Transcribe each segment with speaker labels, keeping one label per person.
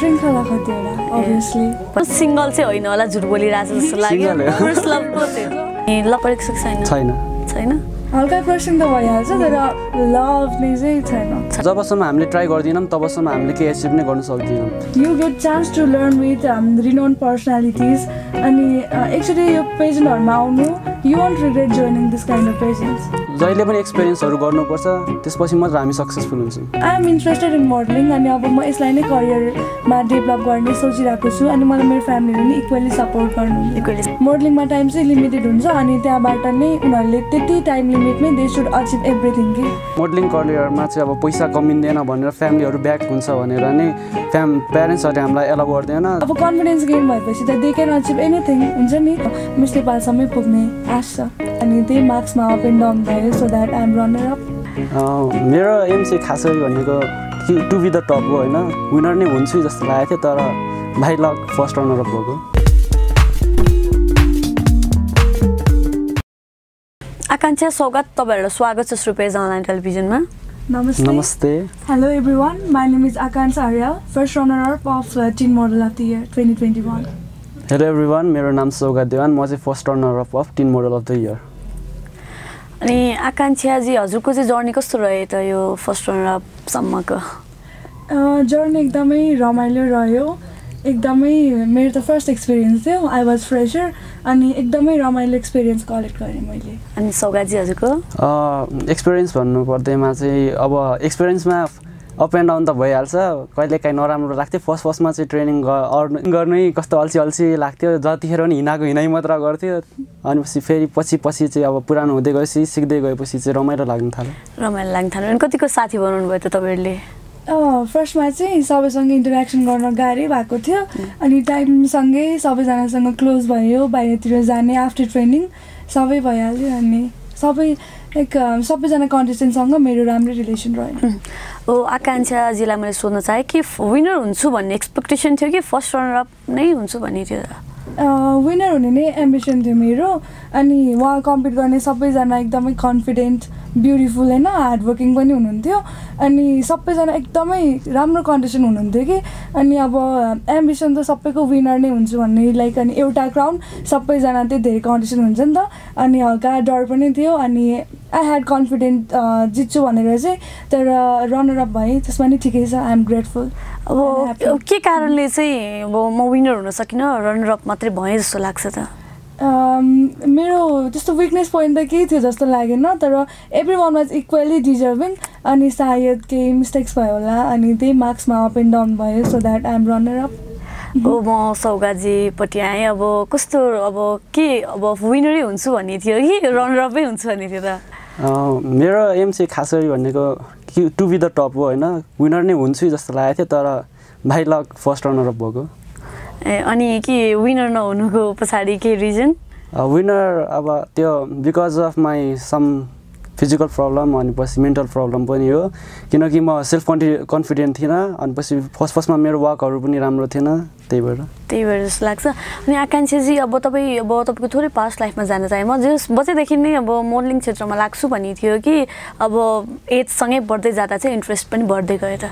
Speaker 1: श्रृङ्खला कतिवटा obviously
Speaker 2: single चाहिँ होइन होला झुट बोलिरहेको छ जस्तो लाग्यो। फर्स्ट लभको चाहिँ ए, ल परीक्षक छैन?
Speaker 3: छैन।
Speaker 2: छैन?
Speaker 1: हल्का क्रसिङ त भइहाल्छ तर लभ नै चाहिँ छैन।
Speaker 3: जबसम्म हामीले ट्राई गर्दैनौँ तबसम्म हामीले केही एचिभ नै गर्न सक्दैनौँ।
Speaker 1: You get chance to learn with renowned personalities अनि एक्चुली यो पेजेन्टहरूमा आउनु you won't regret joining this kind of pageants
Speaker 3: जहिले पनि एक्सपिरियन्सहरू गर्नुपर्छ त्यसपछि मात्र हामी सक्सेसफुल हुन्छौँ।
Speaker 1: I am interested in modelling अनि अब म यसलाई नै करियरमा डेभलप गर्ने सोचिरहेको छु अनि मलाई मेरो फ्यामिलीले नै इक्वली सपोर्ट
Speaker 2: Equally.
Speaker 1: मोडलिङमा टाइम चाहिँ लिमिटेड हुन्छ अनि त्यहाँबाट नै उनीहरूले त्यति टाइम लिमिटमै दे सुड अचिभ एभ्रिथिङ कि
Speaker 3: मोडलिङ करियरमा चाहिँ अब पैसा कमिँदैन भनेर फ्यामिलीहरू ब्याक हुन्छ भनेर नै फ्याम प्यारेन्ट्सहरूले हामीलाई एलाउ गर्दैन।
Speaker 1: अब कन्फिडेन्स गेन भएपछि त दे क्यान अचिभ एनिथिङ हुन्छ नि? मिस नेपालसम्मै पुग्ने। आश छ अनि त्यही मार्क्समा अप एन्ड डाउन भयो so that I am runner up
Speaker 3: मेरो एम चाहिँ खासै भनेको टु बी द टप हो होइन? विनर नै हुन्छु जस्तो लागेको थियो तर by luck first runner up भएको।
Speaker 2: आकाङ्क्षा सौगात तपाईँहरूलाई। स्वागत छ श्रुपेज अनलाइन टेलिभिजनमा।
Speaker 1: नमस्ते।
Speaker 3: नमस्ते।
Speaker 1: Hello everyone my name is Akanksha Arya first runner up of teen model of the year twenty twenty one
Speaker 3: hello everyone मेरो नाम सौगात देवान। म चाहिँ first runner up of teen model of the year
Speaker 2: अनि आकाङ्क्षाजी हजुरको चाहिँ जर्नी कस्तो रह्यो त यो फर्स्ट रनर अपसम्मको
Speaker 1: जर्नी एकदमै रमाइलो रह्यो। एकदमै मेरो त फर्स्ट एक्सपिरियन्स थियो। आई वाज फ्रेसर अनि एकदमै रमाइलो एक्सपिरियन्स कलेक्ट गरेँ मैले।
Speaker 2: अनि सौगातजी हजुरको?
Speaker 3: एक्सपिरियन्स भन्नु पर्दैमा चाहिँ अब एक्सपिरियन्समा अप एन्ड डाउन त भइहाल्छ। कहिले काहीँ नराम्रो लाग्थ्यो। फर्स्ट फर्स्टमा चाहिँ ट्रेनिङ गर्नै कस्तो अल्छी अल्छी लाग्थ्यो। जतिखेर पनि हिँडाएको हिँडाइ मात्र गर्थ्यो। अनि पछि फेरि पछि पछि चाहिँ अब पुरानो हुँदै गएपछि सिक्दै गएपछि चाहिँ रमाइलो लाग्नु थाल्यो।
Speaker 2: रमाइलो लाग्न थाल्यो। अनि कतिको साथी बनाउनु भयो त तपाईँहरूले?
Speaker 1: अँ, फर्स्टमा चाहिँ सबैसँग इन्टरेक्सन गर्न गाह्रै भएको थियो। अनि टाइमसँगै सबैजनासँग क्लोज भयो बाहिरतिर जाने आफ्टर ट्रेनिङ सबै भइहाल्यो। अनि सबै लाइक सबैजना कन्टेस्टेन्टसँग मेरो राम्रै रिलेसन रह्यो
Speaker 2: ओ आकाङ्क्षाजीलाई मैले सोध्न चाहेँ कि विनर हुन्छु भन्ने एक्सपेक्टेसन थियो कि फर्स्ट रनर अप नै हुन्छु भन्ने थियो?
Speaker 1: विनर हुने नै एम्बिसन थियो मेरो। अनि उहाँ कम्पिट गर्ने सबैजना एकदमै कन्फिडेन्ट ब्युटिफुल होइन हार्डवर्किङ पनि हुनुहुन्थ्यो। अनि सबैजना एकदमै राम्रो कन्डिसन हुनुहुन्थ्यो कि। अनि अब एम्बिसन त सबैको विनर नै हुन्छु भन्ने लाइक अनि एउटा क्राउन सबैजना चाहिँ धेरै कन्डिसन हुन्छ नि त। अनि हल्का डर पनि थियो अनि आई ह्याड कन्फिडेन्ट जित्छु भनेर चाहिँ तर रनर अप भएँ। त्यसमा नि ठिकै छ आइ एम ग्रेटफुल
Speaker 2: अब के कारणले चाहिँ अब म विनर हुन सकिनँ? रनर अप मात्रै भएँ जस्तो लाग्छ त।
Speaker 1: मेरो त्यस्तो विकनेस पोइन्ट त केही थियो जस्तो लागेन तर every one was equally deserving अनि सायद केही मिस्टेक्स भयो होला अनि त्यही मार्क्समा अप एन्ड डाउन भयो so that I am runner up
Speaker 2: अब म सौगातजीपट्टि आएँ अब कस्तो अब के अब विनरै हुन्छु भन्ने थियो कि? रनर अपै हुन्छु भन्ने थियो त।
Speaker 3: मेरो एम चाहिँ खास गरी भनेको कि टु बी द टप हो होइन? विनर नै हुन्छु जस्तो लागेको थियो तर by luck first runner up भएको।
Speaker 2: अनि के विनर नहुनुको पछाडि के रिजन
Speaker 3: विनर अब त्यो because of my some physical problem अनि पछि मेन्टल प्रब्लम पनि हो। किनकि म सेल्फ कन्फि कन्फिडेन्ट थिइनँ अनि पछि फर्स्ट फर्स्टमा मेरो वर्कहरू पनि राम्रो थिएन त्यही भएर।
Speaker 2: त्यही भएर जस्तो लाग्छ। अनि आकाङ्क्षाजी अब तपाईँ अब तपाईँको थोरै पास्ट लाइफमा जान चाहेँ। म जस बच्चैदेखि नै अब मोडलिङ क्षेत्रमा लाग्छु भन्ने थियो कि अब एजसँगै बढ्दै जाँदा चाहिँ इन्ट्रेस्ट पनि बढ्दै गयो त।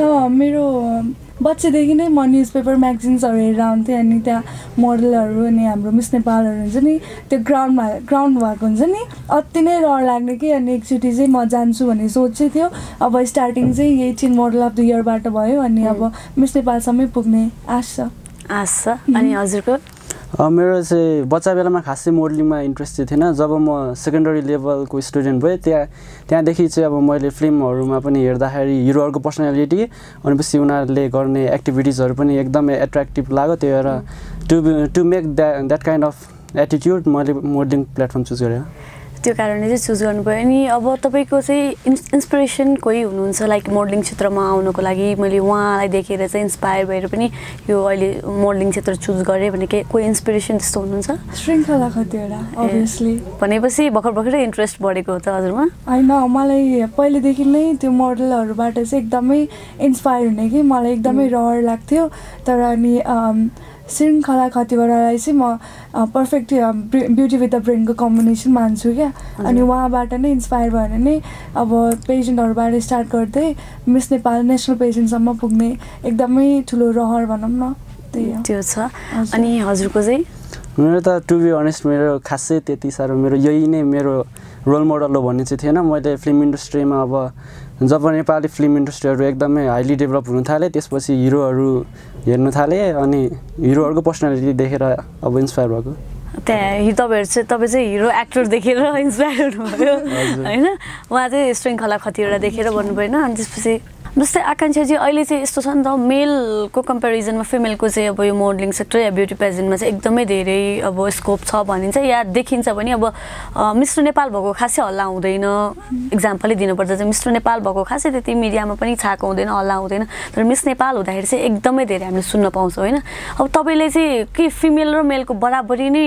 Speaker 1: अँ, मेरो बच्चादेखि नै म न्युज पेपर म्यागजिन्सहरू हेरेर आउँथेँ अनि त्यहाँ मोडलहरू अनि हाम्रो मिस नेपालहरू हुन्छ नि त्यो ग्राउन्डमा ग्राउन्ड भएको हुन्छ नि अति नै रहर लाग्ने कि अनि एकचोटि चाहिँ म जान्छु भन्ने सोच थियो। अब स्टार्टिङ चाहिँ यही टिन मोडल अफ द इयरबाट भयो अनि अब मिस नेपालसम्मै पुग्ने आश। छ
Speaker 2: आश। छ अनि हजुरको?
Speaker 3: मेरो चाहिँ बच्चा बेलामा खासै मोडलिङमा इन्ट्रेस्ट चाहिँ थिएन। जब म सेकेन्डरी लेभलको स्टुडेन्ट भएँ त्यहाँ त्यहाँदेखि चाहिँ अब मैले फिल्महरूमा पनि हेर्दाखेरि हिरोहरूको पर्सनालिटी अनि पछि उनीहरूले गर्ने एक्टिभिटिजहरू पनि एकदमै एट्र्याक्टिभ लाग्यो। त्यही भएर to to make the that kind of attitude मैले मोडलिङ प्लेटफर्म चुज गरेँ।
Speaker 2: त्यो कारणले चाहिँ चुज गर्नुभयो। अनि अब तपाईँको चाहिँ इन्स इन्सपिरेसन कोही हुनुहुन्छ? लाइक मोडलिङ क्षेत्रमा आउनुको लागि मैले उहाँलाई देखेर चाहिँ इन्सपायर भएर पनि यो अहिले मोडलिङ क्षेत्र चुज गरेँ भने के कोही इन्सपिरेसन त्यस्तो हुनुहुन्छ?
Speaker 1: श्रृङ्खला कतिवटा अभियसली
Speaker 2: भनेपछि भर्खर भर्खरै इन्ट्रेस्ट बढेको हो त हजुरमा?
Speaker 1: होइन मलाई पहिलेदेखि नै त्यो मोडलहरूबाट चाहिँ एकदमै इन्सपायर हुने कि मलाई एकदमै रहर लाग्थ्यो। तर अनि श्रृङ्खला खतिवटालाई चाहिँ म पर्फेक्ट ब्युटी विथ द ब्रेनको कम्बिनेसन मान्छु क्या। अनि उहाँबाट नै इन्सपायर भएर नै अब पेजेन्टहरूबाट स्टार्ट गर्दै मिस नेपाल नेसनल पेजेन्टसम्म पुग्ने एकदमै ठुलो रहर भनौँ न। त्यही हो।
Speaker 2: त्यो छ।
Speaker 1: हजुर।
Speaker 2: अनि हजुरको चाहिँ?
Speaker 3: मेरो त टु बी अनेस्ट मेरो खासै त्यति साह्रो मेरो यही नै मेरो रोल मोडल हो भन्ने चाहिँ थिएन। मैले फिल्म इन्डस्ट्रीमा अब जब नेपाली फिल्म इन्डस्ट्रीहरू एकदमै हाइली डेभलप हुन थाले त्यसपछि हिरोहरू हेर्नु थालेँ अनि हिरोहरूको पर्सनालिटी देखेर अब इन्सपायर भएको।
Speaker 2: त्यहाँ हि तपाईँहरू चाहिँ तपाईँ चाहिँ हिरो एक्टर देखेर इन्सपायर हुनुभयो। होइन? उहाँ चाहिँ श्रृङ्खला खतिवटा देखेर भन्नुभयो होइन अनि त्यसपछि जस्तै आकाङ्क्षाजी अहिले चाहिँ यस्तो छ नि त मेलको कम्पेरिजनमा फिमेलको चाहिँ अब यो मोडलिङ सेक्टर या ब्युटी पेजेन्टमा चाहिँ एकदमै धेरै अब स्कोप छ भनिन्छ या देखिन्छ भने अब मिस्टर नेपाल भएको खासै हल्ला हुँदैन। इक्जाम्पलै दिनुपर्दा चाहिँ मिस्टर नेपाल भएको खासै त्यति मिडियामा पनि छाएको हुँदैन हल्ला हुँदैन। तर मिस नेपाल हुँदाखेरि चाहिँ एकदमै धेरै हामीले सुन्न पाउँछौँ होइन? अब तपाईँले चाहिँ के फिमेल र मेलको बराबरी नै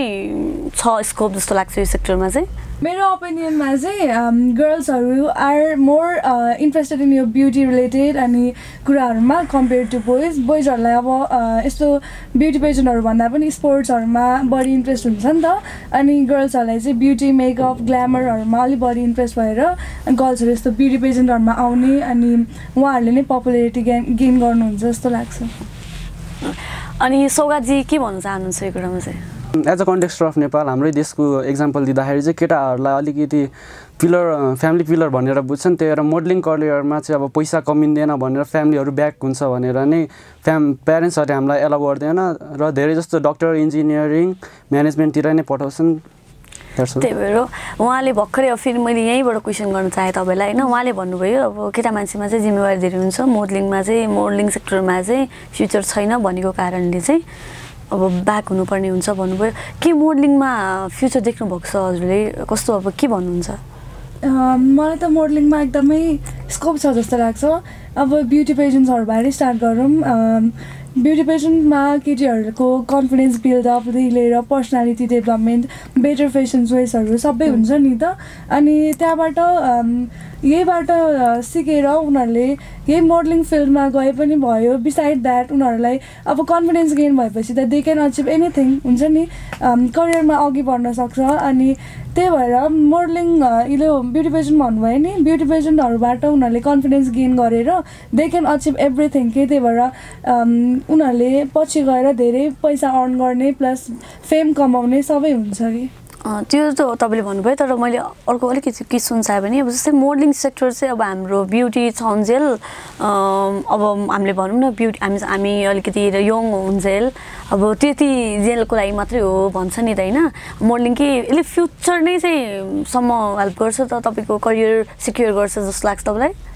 Speaker 2: छ स्कोप जस्तो लाग्छ यो सेक्टरमा चाहिँ?
Speaker 1: मेरो ओपिनियनमा चाहिँ गर्ल्सहरू आर मोर इन्ट्रेस्टेड इन यो ब्युटी रिलेटेड अनि कुराहरूमा कम्पेयर टु बोइज बोइजहरूलाई अब अ, यस्तो ब्युटी पेजेन्टहरू भन्दा पनि स्पोर्ट्सहरूमा बढी इन्ट्रेस्ट हुन्छ नि त। अनि गर्ल्सहरूलाई चाहिँ ब्युटी मेकअप ग्ल्यामरहरूमा अलिक बढी इन्ट्रेस्ट भएर गर्ल्सहरू यस्तो ब्युटी पेजेन्टहरूमा आउने अनि उहाँहरूले नै पपुलारिटी गेन गेन गर्नुहुन्छ जस्तो लाग्छ।
Speaker 2: अनि सौगातजी के भन्न चाहनुहुन्छ यो कुरामा चाहिँ?
Speaker 3: As a context of Nepal हाम्रै देशको एक्जाम्पल दिँदाखेरि चाहिँ केटाहरूलाई अलिकति पिलर फ्यामिली पिलर भनेर बुझ्छन्। त्यही भएर मोडलिङ करियरमा चाहिँ अब पैसा कमिँदैन भनेर फ्यामिलीहरू ब्याक हुन्छ भनेर नै फ्याम प्यारेन्ट्सहरूले हामीलाई एलाउ गर्दैन र धेरै जस्तो डक्टर इन्जिनियरिङ म्यानेजमेन्टतिर नै पठाउँछन्.
Speaker 2: त्यही भएर उहाँले भर्खरै अब फेरि मैले यहीँबाट क्वेसन गर्न चाहेँ तपाईँलाई होइन? उहाँले भन्नुभयो अब केटा मान्छेमा चाहिँ जिम्मेवारी धेरै हुन्छ। मोडलिङमा चाहिँ मोडलिङ सेक्टरमा चाहिँ फ्युचर छैन भनेको कारणले चाहिँ। अब ब्याक हुनुपर्ने हुन्छ भन्नुभयो। के मोडलिङमा फ्युचर देख्नुभएको छ हजुरले? कस्तो अब के भन्नुहुन्छ?
Speaker 1: मलाई त मोडलिङमा एकदमै स्कोप छ जस्तो लाग्छ। अब ब्युटी पेजेन्ट्सहरूबाटै स्टार्ट गरौँ। ब्युटी पेजेन्टमा केटीहरूको कन्फिडेन्स बिल्डअपदेखि लिएर पर्सनालिटी डेभलपमेन्ट बेटर फेसन चोइसहरू सबै हुन्छ नि त। अनि त्यहाँबाट यहीबाट सिकेर उनीहरूले यही मोडलिङ फिल्डमा गए पनि भयो। बिसाइड द्याट उनीहरूलाई अब कन्फिडेन्स गेन भएपछि त दे क्यान अचिभ एनिथिङ हुन्छ नि? करियरमा अघि बढ्न सक्छ। अनि त्यही भएर मोडलिङ इलो ब्युटी पेजेन्ट भन्नुभयो नि ब्युटी पेजेन्टहरूबाट उनीहरूले कन्फिडेन्स गेन गरेर दे क्यान अचिभ एभ्रिथिङ के त्यही भएर उनीहरूले पछि गएर धेरै पैसा अर्न गर्ने प्लस फेम कमाउने सबै हुन्छ कि?
Speaker 2: त्यो त तपाईँले भन्नुभयो तर मैले अर्को अलिकति के सुन्चाएँ भने अब जस्तै मोडलिङ सेक्टर चाहिँ अब हाम्रो ब्युटी छन्जेल अब हामीले भनौँ न ब्युटी हामी हामी अलिकति यङ हुन्जेल अब त्यति जेलको लागि मात्रै हो भन्छ नि त होइन। मोडलिङ के यसले फ्युचर नै चाहिँ सम्म हेल्प गर्छ त तपाईँको करियर सिक्योर गर्छ जस्तो लाग्छ तपाईँलाई?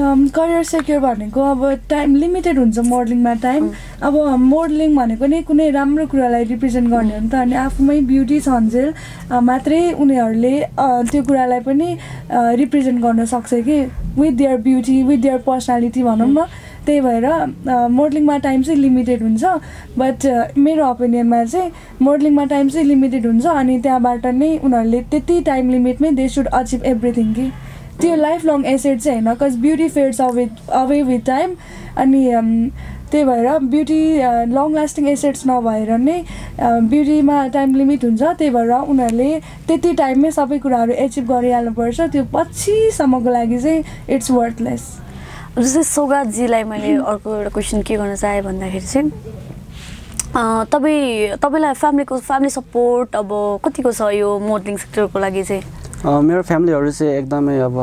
Speaker 1: करियर सेक्योर भनेको अब टाइम लिमिटेड हुन्छ मोडलिङमा टाइम अब मोडलिङ भनेको नै कुनै राम्रो कुरालाई रिप्रेजेन्ट गर्ने हो नि त अनि आफूमै ब्युटी छन्जेल अ, मात्रै उनीहरूले त्यो कुरालाई पनि रिप्रेजेन्ट गर्न सक्छ कि? With their beauty with their personality भनौँ न। त्यही भएर मोडलिङमा टाइम चाहिँ लिमिटेड हुन्छ। बट मेरो ओपिनियनमा चाहिँ मोडलिङमा टाइम चाहिँ लिमिटेड हुन्छ अनि त्यहाँबाट नै उनीहरूले त्यति टाइम लिमिटमै दे सुड अचिभ एभ्रिथिङ कि? त्यो लाइफ लङ एसेट चाहिँ होइन cause beauty fades away away with time अनि अम, त्यही भएर ब्युटी लङ लास्टिङ एसेट्स नभएर नै ब्युटीमा टाइम लिमिट हुन्छ त्यही भएर उनीहरूले त्यति टाइममै सबै कुराहरू एचिभ गरिहाल्नुपर्छ त्यो पछिसम्मको लागि चाहिँ इट्स वर्थलेस
Speaker 2: जस्तै सौगातजीलाई मैले अर्को एउटा क्वेसन के गर्न चाहेँ भन्दाखेरि चाहिँ तपाईँ तपाईँलाई फ्यामिलीको फ्यामिली सपोर्ट अब कतिको छ यो मोडलिङ सेक्टरको लागि चाहिँ?
Speaker 3: मेरो फ्यामिलीहरू चाहिँ एकदमै अब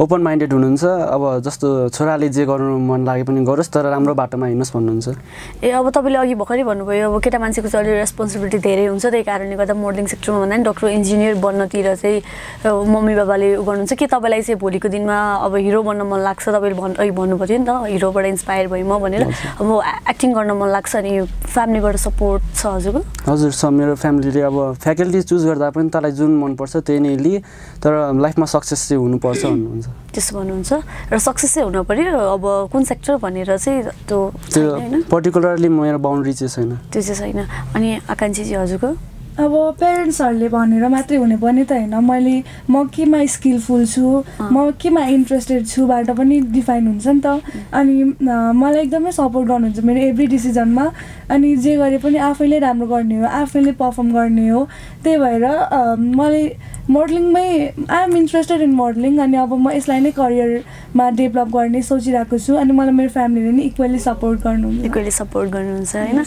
Speaker 3: ओपन माइन्डेड हुनुहुन्छ। अब जस्तो छोराले जे गर्नु मन लागे पनि गरोस् तर राम्रो बाटोमा हिँड्नुहोस् भन्नुहुन्छ।
Speaker 2: ए अब तपाईँले अघि भर्खरै भन्नुभयो अब केटा मान्छेको चाहिँ अलिक रेस्पोन्सिबिलिटी धेरै हुन्छ। त्यही कारणले गर्दा मोडलिङ सेक्टरमा भन्दा नि डक्टर इन्जिनियर बन्नतिर चाहिँ मम्मी बाबाले उ गर्नुहुन्छ। के तपाईँलाई चाहिँ भोलिको दिनमा अब हिरो बन्न मन लाग्छ? तपाईँले भन् अघि भन्नुभयो नि त हिरोबाट इन्सपायर भएँ म भनेर। अब एक्टिङ गर्न मन लाग्छ अनि फ्यामिलीबाट सपोर्ट छ हजुरको?
Speaker 3: हजुर छ। मेरो फ्यामिलीले अब फ्याकल्टी चुज गर्दा पनि तँलाई जुन मनपर्छ त्यही नै लि तर लाइफमा सक्सेस चाहिँ हुनुपर्छ भन्नुहुन्छ।
Speaker 2: त्यसो भन्नुहुन्छ? र सक्सेसै हुनु पऱ्यो अब कुन सेक्टर भनेर चाहिँ त्यो
Speaker 3: पर्टिकुलरली मेरो बााउन्ड्री चाहिँ छैन।
Speaker 2: त्यो चाहिँ छैन। अनि आकाङ्क्षी चाहिँ हजुरको?
Speaker 1: अब पेरेन्ट्सहरूले भनेर मात्रै हुने पनि त होइन। मैले म केमा स्किलफुल छु? म केमा इन्ट्रेस्टेड छुबाट पनि डिफाइन हुन्छ नि त। अनि मलाई एकदमै सपोर्ट गर्नुहुन्छ मेरो एभ्री डिसिजनमा अनि जे गरे पनि आफैले राम्रो गर्ने हो आफैले पर्फर्म गर्ने हो। त्यही भएर मलाई मोडलिङमै आइएम इन्ट्रेस्टेड इन मोडलिङ अनि अब म यसलाई नै करियरमा डेभलप गर्ने सोचिरहेको छु। अनि मलाई मेरो फ्यामिलीले नि इक्वली सपोर्ट गर्नुहुन्छ।
Speaker 2: इक्वली सपोर्ट गर्नुहुन्छ होइन?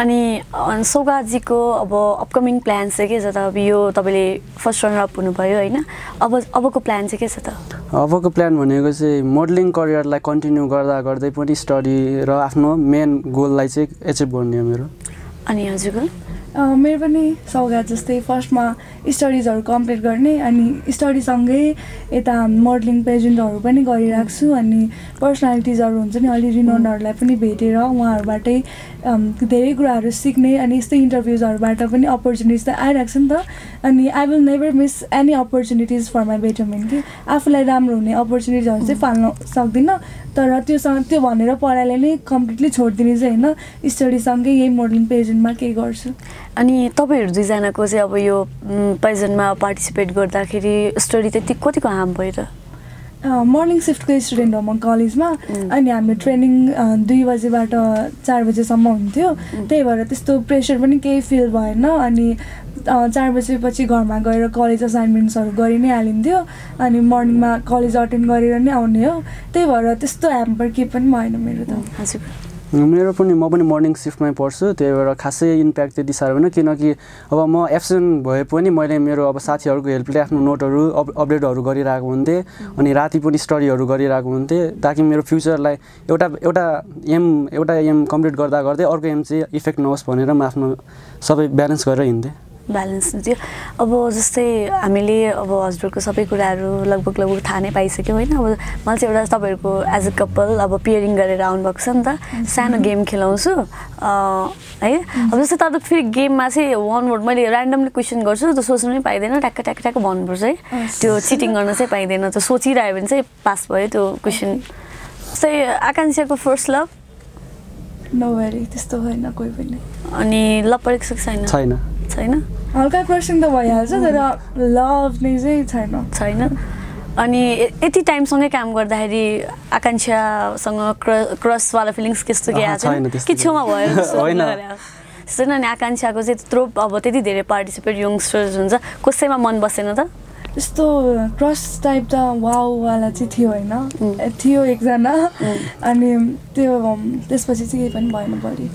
Speaker 2: अनि अ, सौगातजीको अब अपकमिङ प्लान चाहिँ के छ त? अब यो तपाईँले फर्स्ट रनर अप हुनुभयो होइन? अब अबको प्लान चाहिँ के छ त?
Speaker 3: अबको प्लान भनेको चाहिँ मोडलिङ करियरलाई कन्टिन्यू गर्दा गर्दै पनि स्टडी र आफ्नो मेन गोललाई चाहिँ एचिभ गर्ने हो मेरो।
Speaker 2: अनि हजुरको?
Speaker 1: मेरो पनि सौगात जस्तै फर्स्टमा स्टडिजहरू कम्प्लिट गर्ने अनि स्टडीसँगै यता मोडलिङ पेजेन्टहरू पनि गरिरहेको छु अनि पर्सनालिटिजहरू हुन्छ नि अलि रिनोनहरूलाई पनि भेटेर उहाँहरूबाटै धेरै कुराहरू सिक्ने अनि यस्तै इन्टरभ्युजहरूबाट पनि अपर्च्युनिटिज त आइरहेको छ नि त। अनि I will never miss any opportunities for my betterment कि आफूलाई राम्रो हुने अपर्च्युनिटिजहरू चाहिँ फाल्न सक्दिनँ तर त्योसँग त्यो भनेर पढाइलाई नै कम्प्लिटली छोडिदिने चाहिँ होइन। स्टडीसँगै यही मोडलिङ पेजेन्टमा केही गर्छु।
Speaker 2: अनि तपाईँहरू दुईजनाको चाहिँ अब यो पेजेन्टमा पार्टिसिपेट गर्दाखेरि स्टडी त्यति कतिको हार्म भयो त?
Speaker 1: मर्निङ सिफ्टको स्टुडेन्ट हो म कलेजमा। अनि हाम्रो ट्रेनिङ दुई बजीबाट चार बजीसम्म हुन्थ्यो। त्यही भएर त्यस्तो प्रेसर पनि केही फिल भएन। अनि चार बजेपछि घरमा गएर कलेज असाइनमेन्ट्सहरू गरि नै हालिन्थ्यो। अनि मर्निङमा कलेज अटेन्ड गरेर नै आउने हो। त्यही भएर त्यस्तो ह्याम्पर केही पनि भएन मेरो त।
Speaker 2: हजुर।
Speaker 3: मेरो पनि म पनि मर्निङ सिफ्टमै पढ्छु त्यही भएर खासै इम्प्याक्ट त्यति साह्रो होइन किनकि अब म एब्सेन्ट भए पनि मैले मेरो अब साथीहरूको हेल्पले आफ्नो नोटहरू अप अपडेटहरू गरिरहेको हुन्थेँ अनि राति पनि स्टडीहरू गरिरहेको हुन्थेँ ताकि मेरो फ्युचरलाई एउटा एउटा एम एउटा एम कम्प्लिट गर्दा गर्दै अर्को एम चाहिँ इफेक्ट नहोस् भनेर म आफ्नो सबै ब्यालेन्स गरेर हिँड्थेँ।
Speaker 2: ब्यालेन्स थियो अब जस्तै हामीले अब हजुरको सबै कुराहरू लगभग लगभग थाहा नै पाइसक्यौँ होइन। अब मलाई चाहिँ एउटा तपाईँहरूको एज अ कपाल अब पियरिङ गरेर आउनुभएको छ नि त। सानो गेम खेलाउँछु। अँ, है? अब जस्तै तपाईँ फेरि गेममा चाहिँ वान वर्ड मैले ऱ्यान्डमली क्वेसन गर्छु त्यो सोच्नु नै पाइँदैन। ट्याक्क ट्याक्क ट्याक्क भन्नुपर्छ है। त्यो चिटिङ गर्न चाहिँ पाइँदैन। त्यो सोचिरह्यो भने चाहिँ पास भयो त्यो क्वेसन जस्तै आकाङ्क्षाको फर्स्ट लभ
Speaker 1: नभएरी त्यस्तो होइन कोही पनि।
Speaker 2: अनि लभ परेको छ कि छैन?
Speaker 3: छैन।
Speaker 2: छैन।
Speaker 1: हल्का क्रसिङ त भइहाल्छ तर लभ नै चाहिँ छैन।
Speaker 2: छैन। अनि यति टाइमसँगै काम गर्दाखेरि आकाङ्क्षासँग क्र क्रसवाला फिलिङ्स त्यस्तो के आएको
Speaker 3: छैन?
Speaker 2: कि छेउमा भयो। त्यस्तो नि अनि आकाङ्क्षाको चाहिँ त्यत्रो अब त्यति धेरै पार्टिसिपेट यङ्स्टर्स हुन्छ। कसैमा मन बसेन त?
Speaker 1: त्यस्तो क्रस टाइप त वाउवाला चाहिँ थियो होइन। ए, थियो एकजना। अनि त्यो त्यसपछि चाहिँ केही पनि भएन बढी।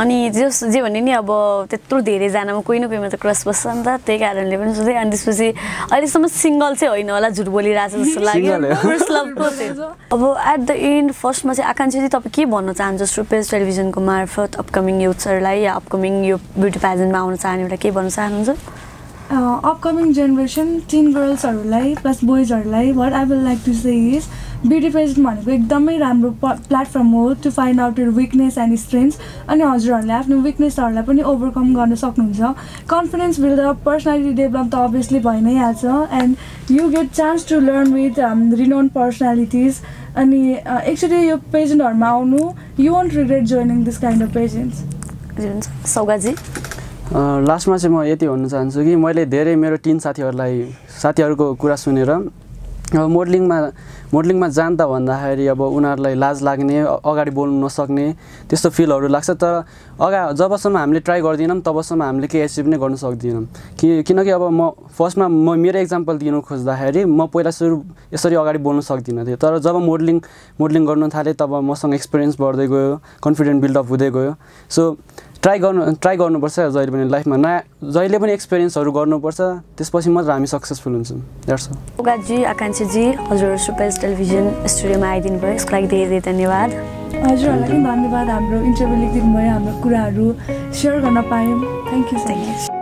Speaker 2: अनि जस जे भने नि अब त्यत्रो धेरैजनामा कोही न कोहीमा त क्रस बस्छ नि त। त्यही कारणले पनि सोधेँ अनि त्यसपछि अहिलेसम्म सिङ्गल चाहिँ होइन होला झुट बोलिरहेको छ जस्तो लाग्यो।
Speaker 3: Single हो।
Speaker 2: फर्स्ट लभको चाहिँ। अब एट द एन्ड फर्स्टमा चाहिँ आकाङ्क्षा चाहिँ तपाईँ के भन्न चाहनुहुन्छ रुपेज टेलिभिजनको मार्फत अपकमिङ युथ्सहरूलाई या अपकमिङ यो ब्युटी प्याजेन्टमा आउन चाहनेहरूलाई के भन्न चाहनुहुन्छ?
Speaker 1: अपकमिङ जेनेरेसन टिन गर्ल्सहरूलाई plus बोइजहरूलाई what I will like to say is beauty pageant भनेको एकदमै राम्रो प्लेटफर्म हो to find out your weakness and strength अनि हजुरहरूले आफ्नो विकनेसहरूलाई पनि ओभरकम गर्न सक्नुहुन्छ। कन्फिडेन्स बिल्डअप पर्सनालिटी डेभलप त अभियसली भइ नै हाल्छ and you get chance to learn with renowned personalities अनि एकचोटि यो पेजेन्टहरूमा आउनु you won't regret joining this kind of pageants
Speaker 2: सौगाजी?
Speaker 3: लास्टमा चाहिँ म यति भन्न चाहन्छु कि मैले धेरै मेरो टिन साथीहरूलाई साथीहरूको कुरा सुनेर अब मोडलिङमा मोडलिङमा जान्दा भन्दाखेरि अब उनीहरूलाई लाज लाग्ने अगाडि बोल्नु नसक्ने त्यस्तो फिलहरू लाग्छ। तर अगा जबसम्म हामीले ट्राई गर्दैनौँ तबसम्म हामीले केही एचिभ नै गर्न सक्दैनौँ। कि किनकि अब म फर्स्टमा म मेरो इक्जाम्पल दिनु खोज्दाखेरि म पहिला सुरु यसरी अगाडि बोल्न सक्दिनँ थिएँ तर जब मोडलिङ मोडलिङ गर्नु थालेँ तब मसँग एक्सपिरियन्स बढ्दै गयो कन्फिडेन्ट बिल्डअप हुँदै गयो। सो ट्राई गर्नु ट्राई गर्नुपर्छ जहिले पनि लाइफमा। नयाँ जहिले पनि एक्सपिरियन्सहरू गर्नुपर्छ त्यसपछि मात्र हामी सक्सेसफुल हुन्छौँ।
Speaker 2: सौगातजी आकाङ्क्षाजी हजुर सुपेज टेलिभिजन स्टुडियोमा आइदिनु भयो। यसको लागि धेरै धेरै धन्यवाद।
Speaker 1: हजुरहरूलाई पनि धन्यवाद हाम्रो इन्टरभ्यू लिइदिनु भयो हाम्रो कुराहरू सेयर गर्न पायौँ। Thank you so much